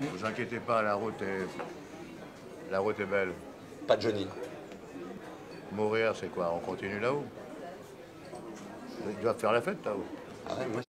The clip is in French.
Ne Vous inquiétez pas, la route est. La route est belle. Pas de Johnny. Mourir, c'est quoi? On continue là-haut? Ils doivent faire la fête là-haut. Ah